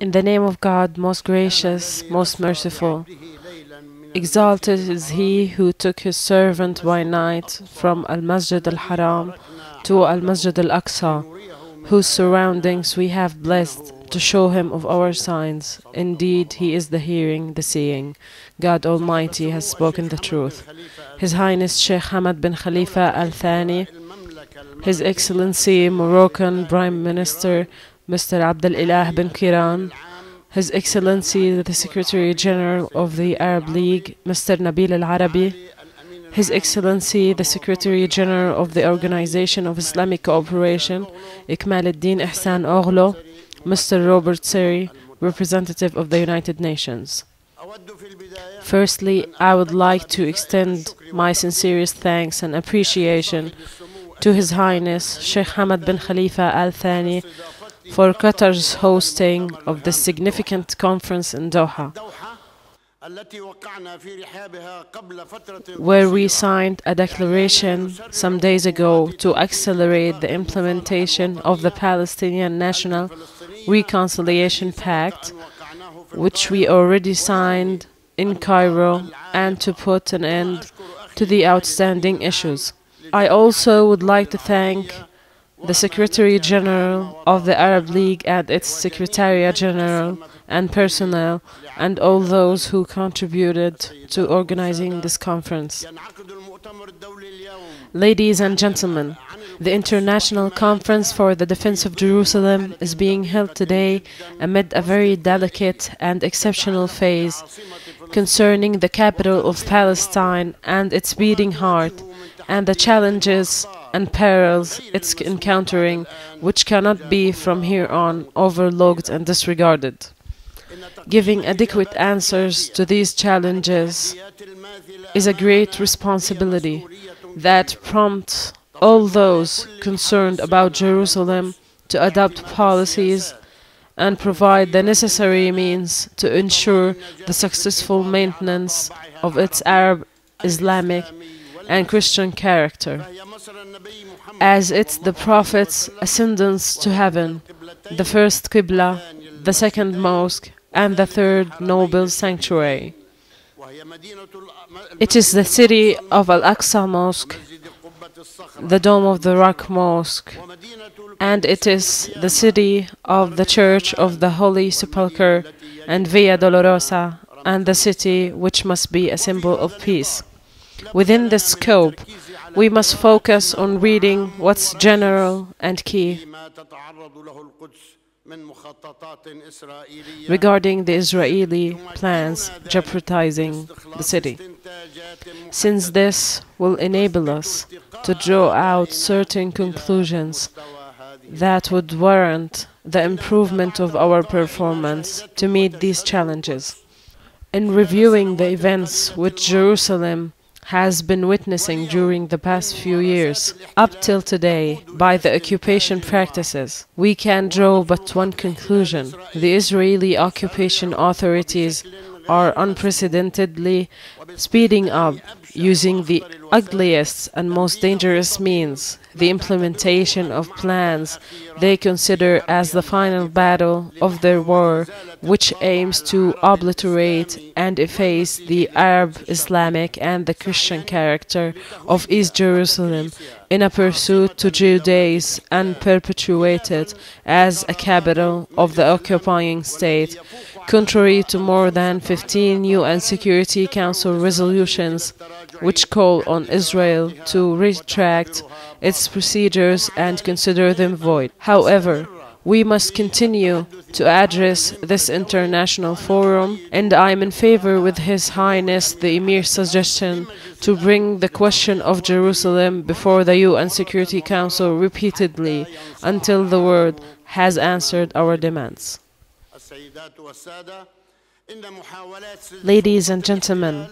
In the name of God, most gracious, most merciful. Exalted is he who took his servant by night from Al Masjid al Haram to Al Masjid al Aqsa, whose surroundings we have blessed to show him of our signs. Indeed, he is the hearing, the seeing. God Almighty has spoken the truth. His Highness Sheikh Hamad bin Khalifa Al Thani, His Excellency Moroccan Prime Minister Mr. Abdel Ilah bin Kiran, His Excellency the Secretary General of the Arab League, Mr. Nabil Al Arabi, His Excellency the Secretary General of the Organization of Islamic Cooperation, Ikmal al-Din Ihsan Oghlo, Mr. Robert Serry, representative of the United Nations. Firstly, I would like to extend my sincerest thanks and appreciation to His Highness Sheikh Hamad bin Khalifa Al Thani for Qatar's hosting of this significant conference in Doha, where we signed a declaration some days ago to accelerate the implementation of the Palestinian National Reconciliation Pact, which we already signed in Cairo, and to put an end to the outstanding issues. I also would like to thank the Secretary General of the Arab League and its Secretariat General and personnel, and all those who contributed to organizing this conference. Ladies and gentlemen, the International Conference for the Defense of Jerusalem is being held today amid a very delicate and exceptional phase concerning the capital of Palestine and its beating heart, and the challenges and perils it's encountering, which cannot be from here on overlooked and disregarded. Giving adequate answers to these challenges is a great responsibility that prompts all those concerned about Jerusalem to adopt policies and provide the necessary means to ensure the successful maintenance of its Arab, Islamic, and Christian character. As it's the Prophet's ascendance to heaven, the first Qibla, the second mosque, and the third noble sanctuary. It is the city of Al Aqsa Mosque, the Dome of the Rock Mosque, and it is the city of the Church of the Holy Sepulchre and Via Dolorosa, and the city which must be a symbol of peace. Within this scope, we must focus on reading what's general and key regarding the Israeli plans jeopardizing the city. Since this will enable us to draw out certain conclusions that would warrant the improvement of our performance to meet these challenges. In reviewing the events with Jerusalem has been witnessing during the past few years, up till today, by the occupation practices, we can draw but one conclusion. The Israeli occupation authorities are unprecedentedly speeding up using the ugliest and most dangerous means the implementation of plans they consider as the final battle of their war, which aims to obliterate and efface the Arab, Islamic, and the Christian character of East Jerusalem in a pursuit to Judaize and perpetuate it as a capital of the occupying state, contrary to more than 15 UN Security Council resolutions which call on Israel to retract its procedures and consider them void. However, we must continue to address this international forum, and I am in favor with His Highness the Emir's suggestion to bring the question of Jerusalem before the UN Security Council repeatedly until the world has answered our demands. Ladies and gentlemen,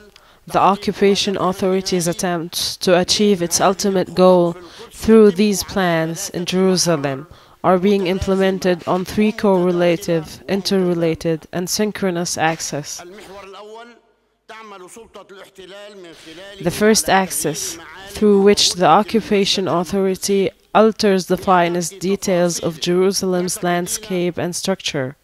the occupation authorities attempt to achieve its ultimate goal through these plans in Jerusalem are being implemented on three correlative, interrelated, and synchronous axes. The first axis, through which the occupation authority alters the finest details of Jerusalem's landscape and structure,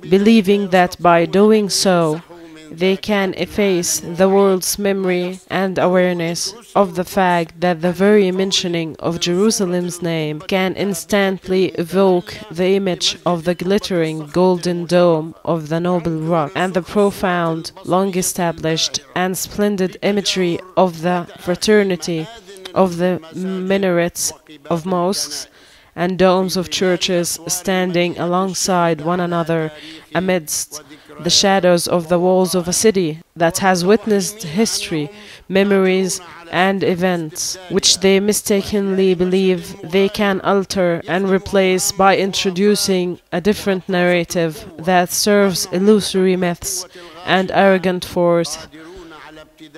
believing that by doing so, they can efface the world's memory and awareness of the fact that the very mentioning of Jerusalem's name can instantly evoke the image of the glittering golden dome of the noble rock and the profound, long established, and splendid imagery of the fraternity of the minarets of mosques and domes of churches standing alongside one another amidst the shadows of the walls of a city that has witnessed history, memories, and events which they mistakenly believe they can alter and replace by introducing a different narrative that serves illusory myths and arrogant force.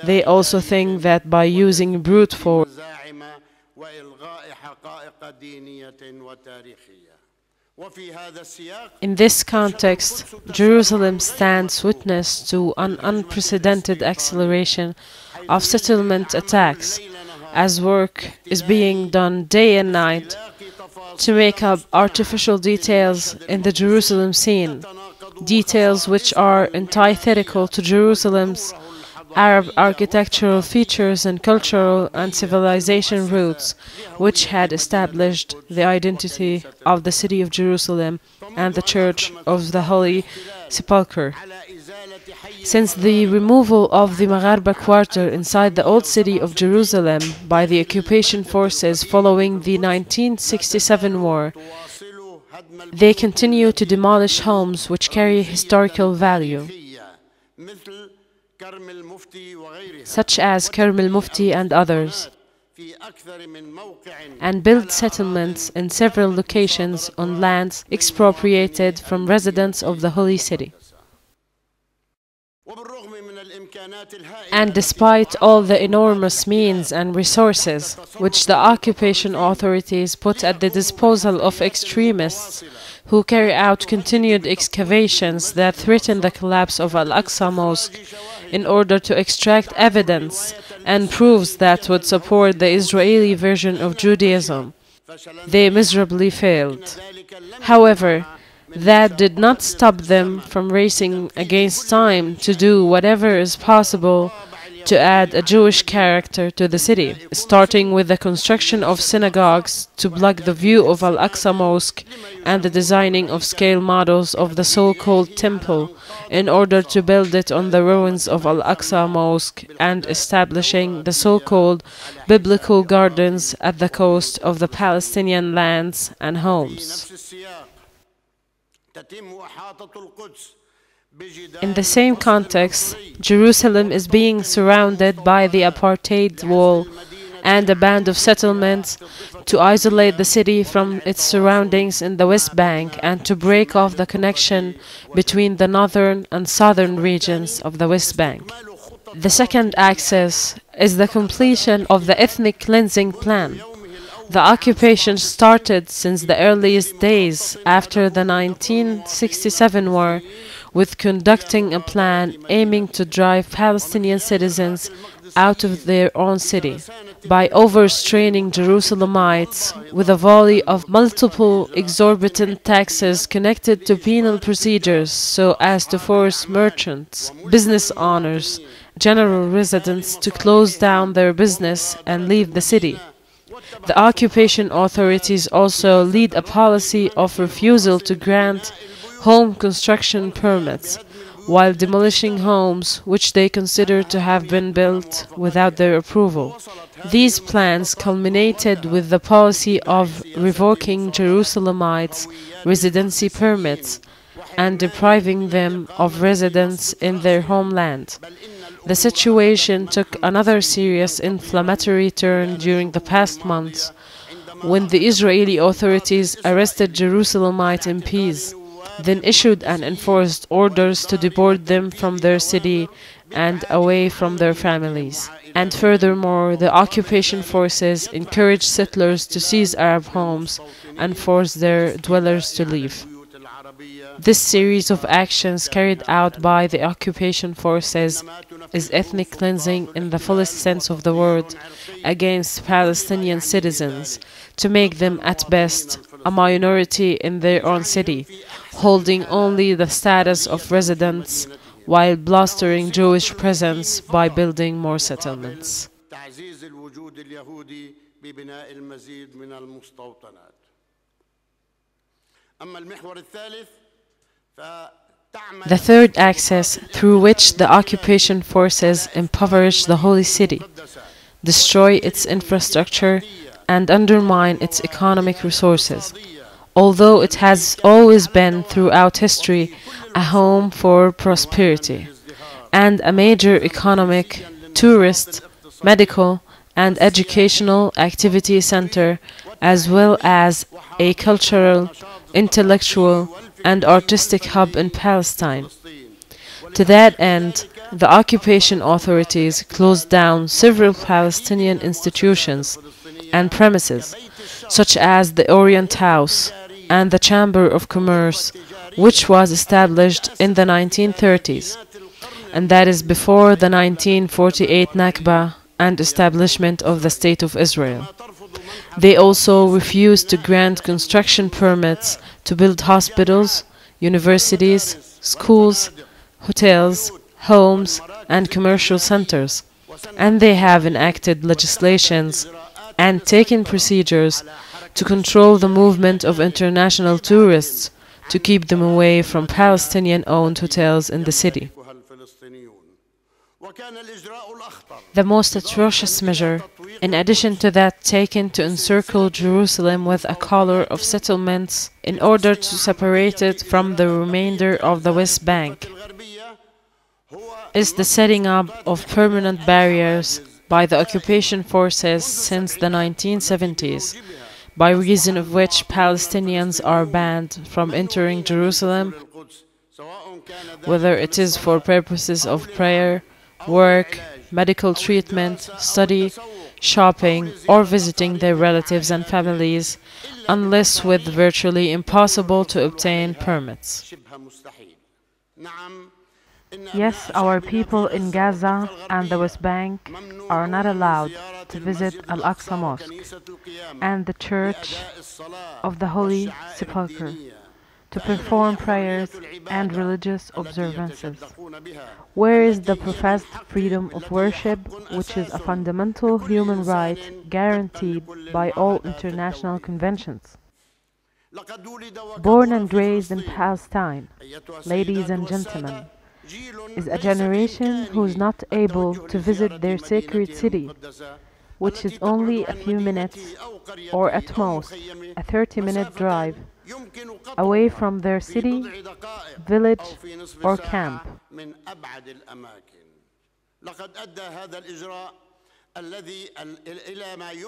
They also think that by using brute force, in this context, Jerusalem stands witness to an unprecedented acceleration of settlement attacks as work is being done day and night to make up artificial details in the Jerusalem scene, details which are antithetical to Jerusalem's Arab architectural features and cultural and civilization roots, which had established the identity of the city of Jerusalem and the Church of the Holy Sepulchre. Since the removal of the Magharba quarter inside the old city of Jerusalem by the occupation forces following the 1967 war, they continue to demolish homes which carry historical value such as Karm al Mufti and others, and build settlements in several locations on lands expropriated from residents of the holy city. And despite all the enormous means and resources which the occupation authorities put at the disposal of extremists who carry out continued excavations that threaten the collapse of Al Aqsa Mosque in order to extract evidence and proofs that would support the Israeli version of Judaism. They miserably failed. However, that did not stop them from racing against time to do whatever is possible to add a Jewish character to the city, starting with the construction of synagogues to block the view of Al Aqsa Mosque and the designing of scale models of the so called temple in order to build it on the ruins of Al Aqsa Mosque and establishing the so called biblical gardens at the coast of the Palestinian lands and homes. In the same context, Jerusalem is being surrounded by the apartheid wall and a band of settlements to isolate the city from its surroundings in the West Bank and to break off the connection between the northern and southern regions of the West Bank. The second axis is the completion of the ethnic cleansing plan. The occupation started since the earliest days after the 1967 war with conducting a plan aiming to drive Palestinian citizens out of their own city by overstraining Jerusalemites with a volley of multiple exorbitant taxes connected to penal procedures so as to force merchants, business owners, general residents to close down their business and leave the city. The occupation authorities also lead a policy of refusal to grant home construction permits while demolishing homes which they consider to have been built without their approval. These plans culminated with the policy of revoking Jerusalemites' residency permits and depriving them of residence in their homeland. The situation took another serious inflammatory turn during the past months when the Israeli authorities arrested Jerusalemite MPs then issued and enforced orders to deport them from their city and away from their families. And furthermore, the occupation forces encouraged settlers to seize Arab homes and force their dwellers to leave. This series of actions carried out by the occupation forces is ethnic cleansing in the fullest sense of the word against Palestinian citizens to make them at best a minority in their own city, holding only the status of residents while blustering Jewish presence by building more settlements. The third axis, through which the occupation forces impoverish the holy city, destroy its infrastructure, and undermine its economic resources, although it has always been throughout history a home for prosperity and a major economic, tourist, medical, and educational activity center, as well as a cultural, intellectual, and artistic hub in Palestine. To that end, the occupation authorities closed down several Palestinian institutions and premises, such as the Orient House and the Chamber of Commerce, which was established in the 1930s, and that is before the 1948 Nakba and establishment of the State of Israel. They also refused to grant construction permits to build hospitals, universities, schools, hotels, homes, and commercial centers, and they have enacted legislations and taking procedures to control the movement of international tourists to keep them away from Palestinian owned hotels in the city. The most atrocious measure, in addition to that taken to encircle Jerusalem with a collar of settlements in order to separate it from the remainder of the West Bank, is the setting up of permanent barriers by the occupation forces since the 1970s, by reason of which Palestinians are banned from entering Jerusalem, whether it is for purposes of prayer, work, medical treatment, study, shopping, or visiting their relatives and families, unless with virtually impossible to obtain permits. Yes, our people in Gaza and the West Bank are not allowed to visit Al-Aqsa Mosque and the Church of the Holy Sepulchre to perform prayers and religious observances. Where is the professed freedom of worship, which is a fundamental human right guaranteed by all international conventions? Born and raised in Palestine, ladies and gentlemen, is a generation who is not able to visit their sacred city, which is only a few minutes or at most a 30 minute drive away from their city, village, or camp.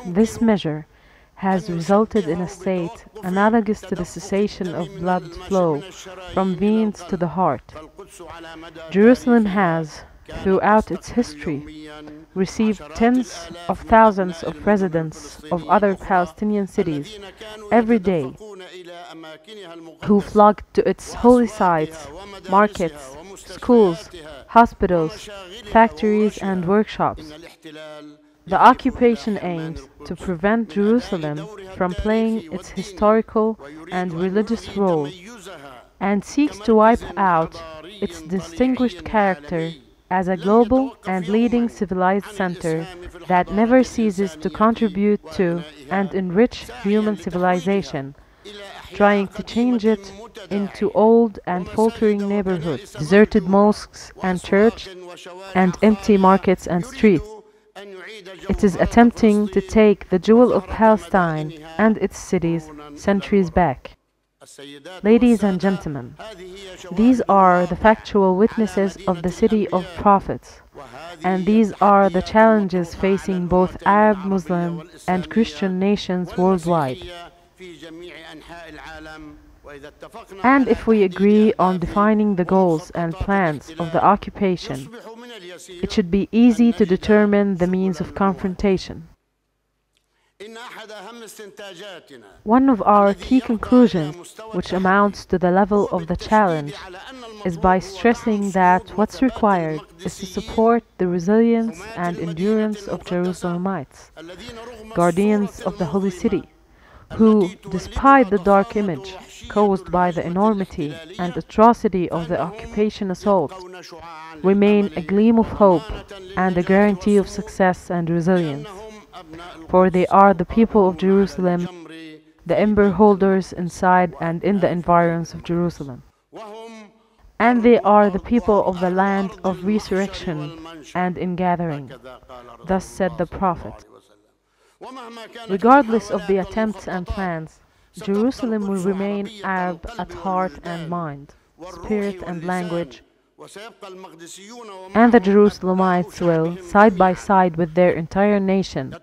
This measure has resulted in a state analogous to the cessation of blood flow from veins to the heart. Jerusalem has, throughout its history, received tens of thousands of residents of other Palestinian cities every day who flocked to its holy sites, markets, schools, hospitals, factories, and workshops. The occupation aims to prevent Jerusalem from playing its historical and religious role and seeks to wipe out its distinguished character as a global and leading civilized center that never ceases to contribute to and enrich human civilization, trying to change it into old and faltering neighborhoods, deserted mosques and churches, and empty markets and streets. It is attempting to take the jewel of Palestine and its cities centuries back. Ladies and gentlemen, these are the factual witnesses of the city of prophets, and these are the challenges facing both Arab, Muslim, and Christian nations worldwide. And if we agree on defining the goals and plans of the occupation, it should be easy to determine the means of confrontation. One of our key conclusions, which amounts to the level of the challenge, is by stressing that what's required is to support the resilience and endurance of Jerusalemites, guardians of the holy city, who, despite the dark image caused by the enormity and atrocity of the occupation assault, remain a gleam of hope and a guarantee of success and resilience. For they are the people of Jerusalem, the ember holders inside and in the environs of Jerusalem. And they are the people of the land of resurrection and in gathering. Thus said the Prophet. Regardless of the attempts and plans, Jerusalem will remain Arab at heart and mind, spirit and language, and the Jerusalemites will, side by side with their entire nation,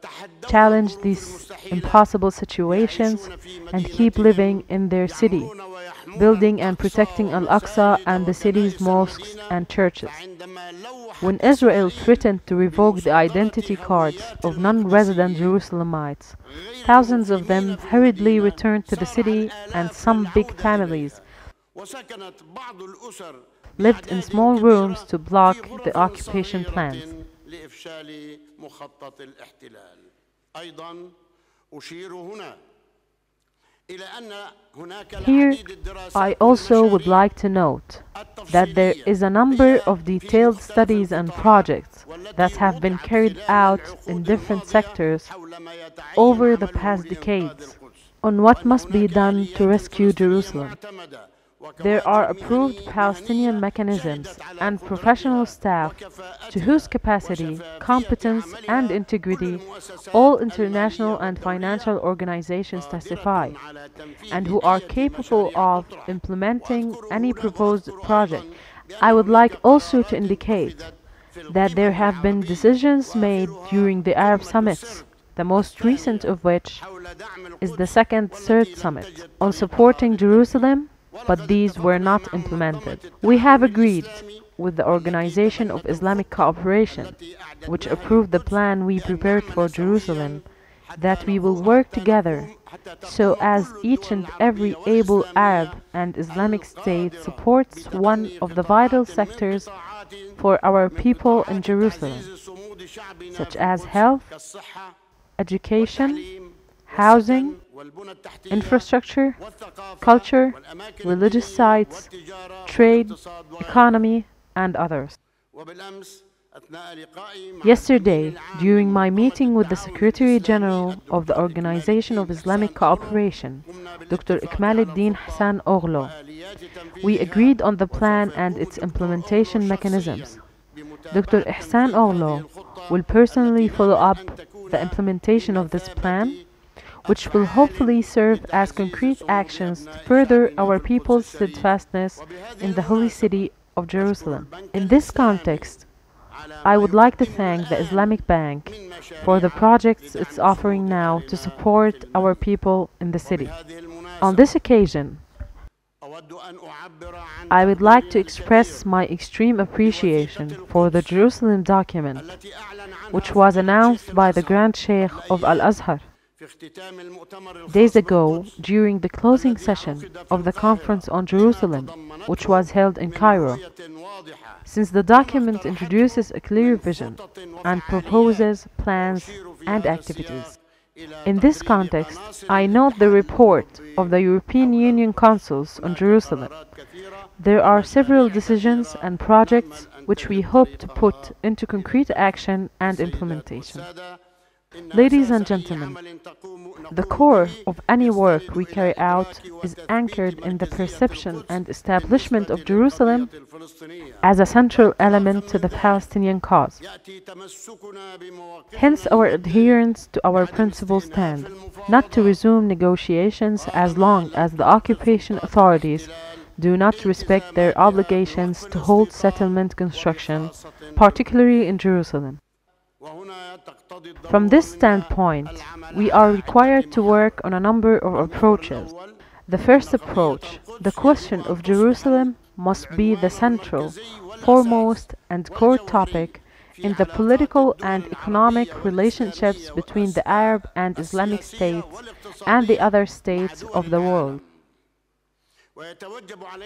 challenge these impossible situations and keep living in their city, building and protecting Al Aqsa and the city's mosques and churches. When Israel threatened to revoke the identity cards of non resident Jerusalemites, thousands of them hurriedly returned to the city, and some big families lived in small rooms to block the occupation plans. Here, I also would like to note that there is a number of detailed studies and projects that have been carried out in different sectors over the past decades on what must be done to rescue Jerusalem. There are approved Palestinian mechanisms and professional staff to whose capacity, competence, and integrity all international and financial organizations testify, and who are capable of implementing any proposed project. I would like also to indicate that there have been decisions made during the Arab summits the most recent of which is the second Sirte summit on supporting Jerusalem but these were not implemented. We have agreed with the Organization of Islamic Cooperation, which approved the plan we prepared for Jerusalem, that we will work together so as each and every able Arab and Islamic state supports one of the vital sectors for our people in Jerusalem, such as health, education, housing, infrastructure, culture, religious sites, trade, economy, and others. Yesterday, during my meeting with the Secretary General of the Organization of Islamic Cooperation, Dr. Ikmaluddin Hassan Oghlo, we agreed on the plan and its implementation mechanisms. Dr. Ihsan Oghlo will personally follow up the implementation of this plan which will hopefully serve as concrete actions to further our people's steadfastness in the holy city of Jerusalem. In this context, I would like to thank the Islamic Bank for the projects it's offering now to support our people in the city. On this occasion, I would like to express my extreme appreciation for the Jerusalem document, which was announced by the Grand Sheikh of Al Azhar Days ago, during the closing session of the Conference on Jerusalem, which was held in Cairo, since the document introduces a clear vision and proposes plans and activities. In this context, I note the report of the European Union Councils on Jerusalem. There are several decisions and projects which we hope to put into concrete action and implementation. Ladies and gentlemen, the core of any work we carry out is anchored in the perception and establishment of Jerusalem as a central element to the Palestinian cause. Hence our adherence to our principles stand, not to resume negotiations as long as the occupation authorities do not respect their obligations to hold settlement construction, particularly in Jerusalem. From this standpoint, we are required to work on a number of approaches. The first approach, the question of Jerusalem, must be the central, foremost, and core topic in the political and economic relationships between the Arab and Islamic states and the other states of the world.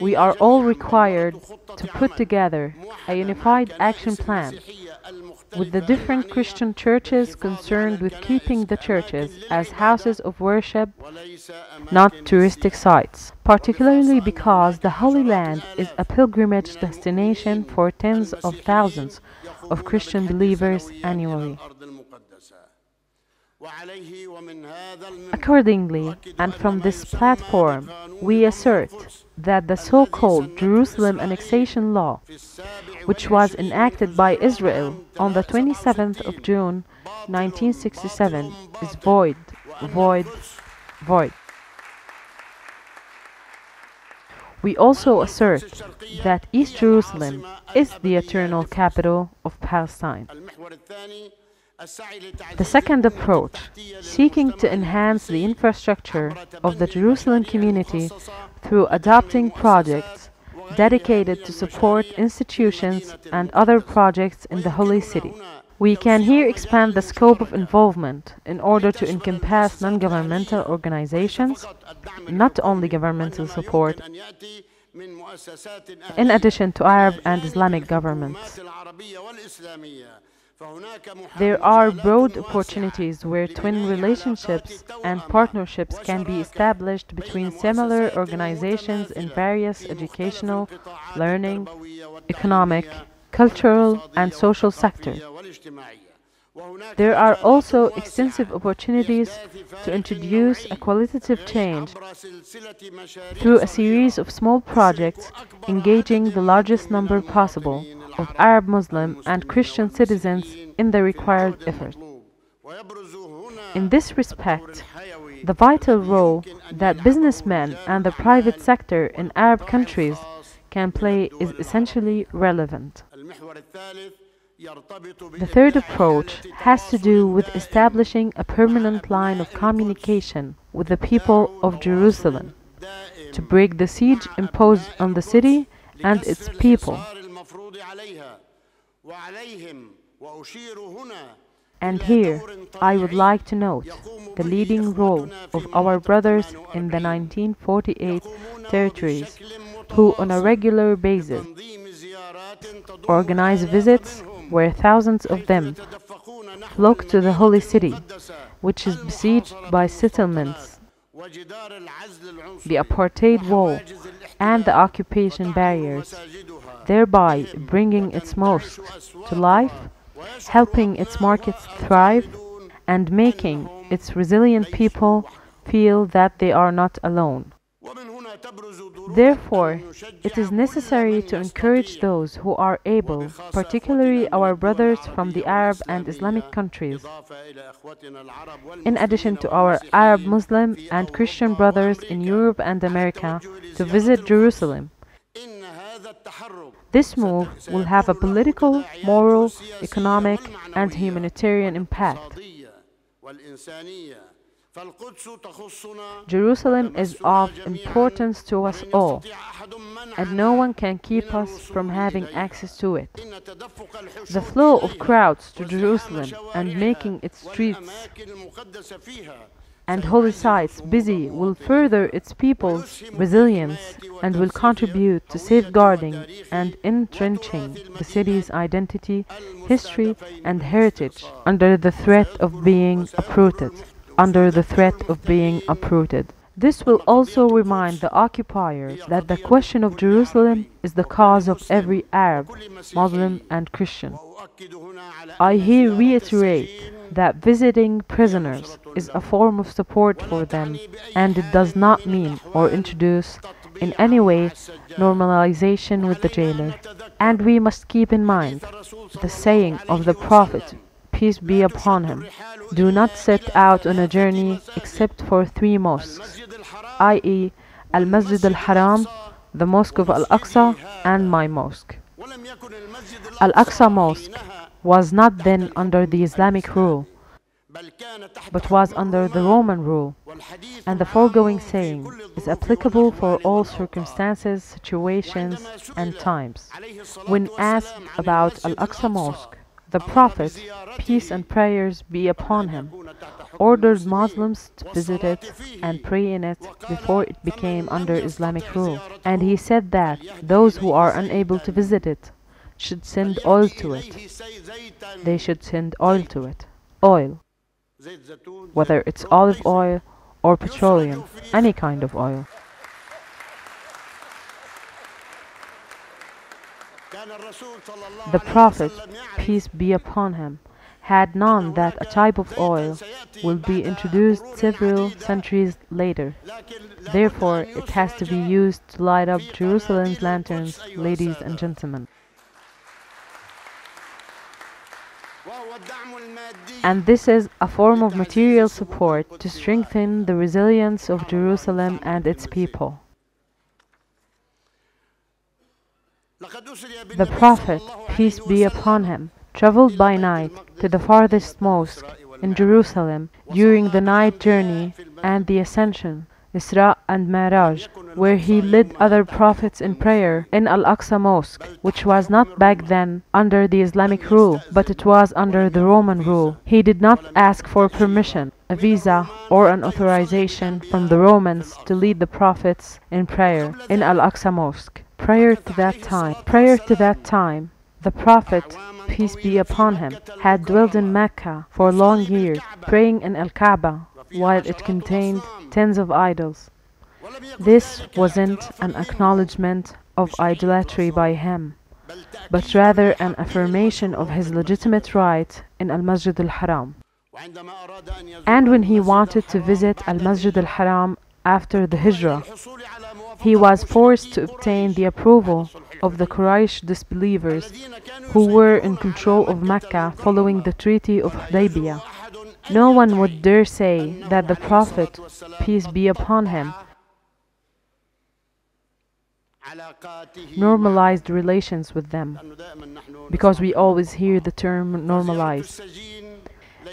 We are all required to put together a unified action plan with the different Christian churches concerned with keeping the churches as houses of worship, not touristic sites, particularly because the Holy Land is a pilgrimage destination for tens of thousands of Christian believers annually. Accordingly, and from this platform, we assert that the so called Jerusalem Annexation Law, which was enacted by Israel on the 27th of June 1967, is void, void, void. We also assert that East Jerusalem is the eternal capital of Palestine. The second approach, seeking to enhance the infrastructure of the Jerusalem community through adopting projects dedicated to support institutions and other projects in the Holy City. We can here expand the scope of involvement in order to encompass non-governmental organizations, not only governmental support, in addition to Arab and Islamic governments. There are broad opportunities where twin relationships and partnerships can be established between similar organizations in various educational, learning, economic, cultural, and social sectors. There are also extensive opportunities to introduce a qualitative change through a series of small projects engaging the largest number possible of Arab Muslim and Christian citizens in the required effort. In this respect, the vital role that businessmen and the private sector in Arab countries can play is essentially relevant. The third approach has to do with establishing a permanent line of communication with the people of Jerusalem to break the siege imposed on the city and its people. And here I would like to note the leading role of our brothers in the 1948 territories who on a regular basis organize visits where thousands of them flock to the holy city, which is besieged by settlements, the apartheid wall, and the occupation barriers, thereby bringing its mosques to life, helping its markets thrive, and making its resilient people feel that they are not alone. Therefore, it is necessary to encourage those who are able, particularly our brothers from the Arab and Islamic countries, in addition to our Arab Muslim and Christian brothers in Europe and America, to visit Jerusalem. This move will have a political, moral, economic, and humanitarian impact. Jerusalem is of importance to us all, and no one can keep us from having access to it. The flow of crowds to Jerusalem and making its streets and holy sites busy will further its people's resilience and will contribute to safeguarding and entrenching the city's identity, history, and heritage under the threat of being uprooted under the threat of being uprooted. This will also remind the occupiers that the question of Jerusalem is the cause of every Arab, Muslim, and Christian. I here reiterate that visiting prisoners is a form of support for them and it does not mean or introduce in any way normalization with the jailer. And we must keep in mind the saying of the Prophet peace be upon him, do not set out on a journey except for three mosques, i.e., Al Masjid al Haram, the Mosque of Al Aqsa, and my mosque. Al Aqsa Mosque was not then under the Islamic rule, but was under the Roman rule, and the foregoing saying is applicable for all circumstances, situations, and times. When asked about Al Aqsa Mosque, the Prophet, peace and prayers be upon him, ordered Muslims to visit it and pray in it before it became under Islamic rule. And he said that those who are unable to visit it should send oil to it. They should send oil to it. Oil, whether it's olive oil or petroleum, any kind of oil. The Prophet, peace be upon him, had known that a type of oil will be introduced several centuries later. Therefore, it has to be used to light up Jerusalem's lanterns, ladies and gentlemen. And this is a form of material support to strengthen the resilience of Jerusalem and its people. The Prophet, peace be upon him, traveled by night to the farthest mosque in Jerusalem during the night journey and the ascension, Isra and Miraj, where he led other prophets in prayer in Al Aqsa Mosque, which was not back then under the Islamic rule, but it was under the Roman rule. He did not ask for permission, a visa, or an authorization from the Romans to lead the prophets in prayer in Al Aqsa Mosque. Prior to that time, prior to that time, the Prophet, peace be upon him, had dwelled in Mecca for long years, praying in Al Kaaba, while it contained tens of idols. This wasn't an acknowledgement of idolatry by him, but rather an affirmation of his legitimate right in Al Masjid al Haram. And when he wanted to visit Al Masjid al Haram after the Hijrah, he was forced to obtain the approval of the Quraysh disbelievers who were in control of Mecca following the Treaty of Hudaybiyah. No one would dare say that the Prophet, peace be upon him, normalized relations with them, because we always hear the term normalize.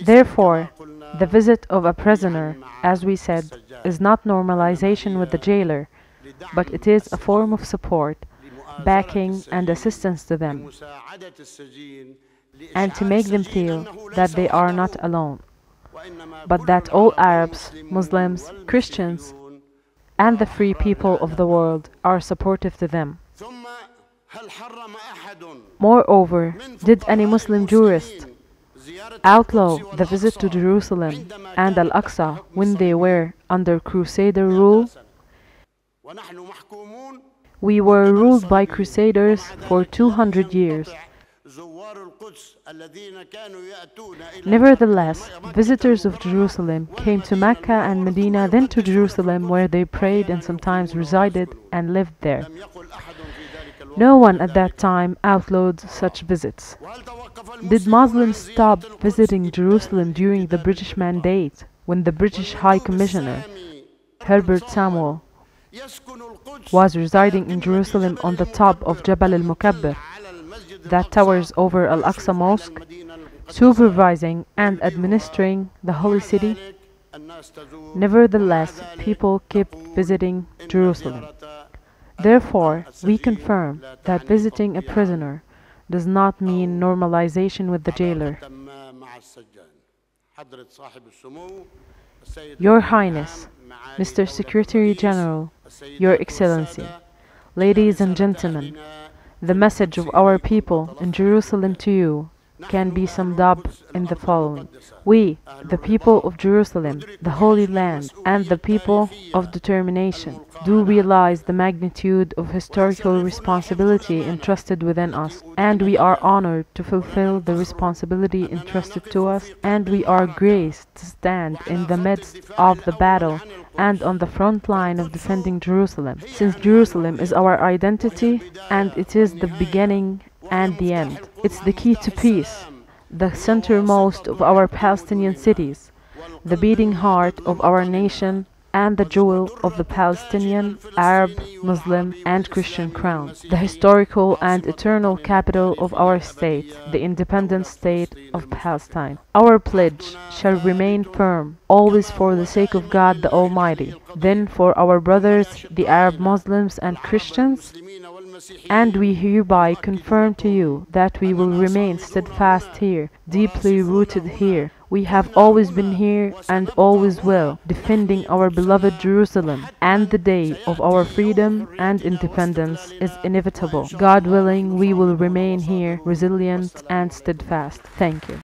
Therefore, the visit of a prisoner, as we said, is not normalization with the jailer, but it is a form of support, backing, and assistance to them, and to make them feel that they are not alone, but that all Arabs, Muslims, Christians, and the free people of the world are supportive to them. Moreover, did any Muslim jurist outlaw the visit to Jerusalem and Al Aqsa when they were under Crusader rule? We were ruled by Crusaders for 200 years. Nevertheless, visitors of Jerusalem came to Mecca and Medina, then to Jerusalem, where they prayed and sometimes resided and lived there. No one at that time outlawed such visits. Did Muslims stop visiting Jerusalem during the British Mandate when the British High Commissioner, Herbert Samuel, was residing in Jerusalem on the top of Jabal al Mukabbir, that towers over Al Aqsa Mosque, supervising and administering the holy city? Nevertheless, people kept visiting Jerusalem. Therefore, we confirm that visiting a prisoner does not mean normalization with the jailer. Your Highness, Mr. Secretary General, Your Excellency, ladies and gentlemen, the message of our people in Jerusalem to you can be summed up in the following. We, the people of Jerusalem, the Holy Land, and the people of determination, do realize the magnitude of historical responsibility entrusted within us, and we are honored to fulfill the responsibility entrusted to us, and we are graced to stand in the midst of the battle and on the front line of defending Jerusalem, since Jerusalem is our identity and it is the beginning and the end. It's the key to peace, the centermost of our Palestinian cities, the beating heart of our nation, and the jewel of the Palestinian, Arab, Muslim, and Christian crowns, the historical and eternal capital of our state, the independent state of Palestine. Our pledge shall remain firm, always for the sake of God the Almighty, then for our brothers, the Arab Muslims and Christians, and we hereby confirm to you that we will remain steadfast here, deeply rooted here, We have always been here and always will, defending our beloved Jerusalem, and the day of our freedom and independence is inevitable. God willing, we will remain here resilient and steadfast. Thank you.